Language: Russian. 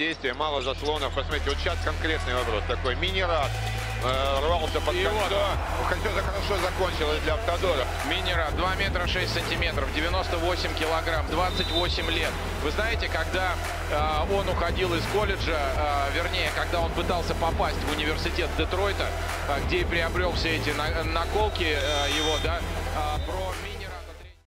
действия, мало заслонов. Посмотрите, вот сейчас конкретный вопрос такой. Мини-рад э, рвался под И кольцо. вот Кольцо это хорошо закончилось для Автодора. Минера 2 метра 6 сантиметров, 98 килограмм, 28 лет. Вы знаете, когда э, он уходил из колледжа, э, вернее, когда он пытался попасть в университет Детройта, э, где и приобрел все эти на- наколки э, его, да,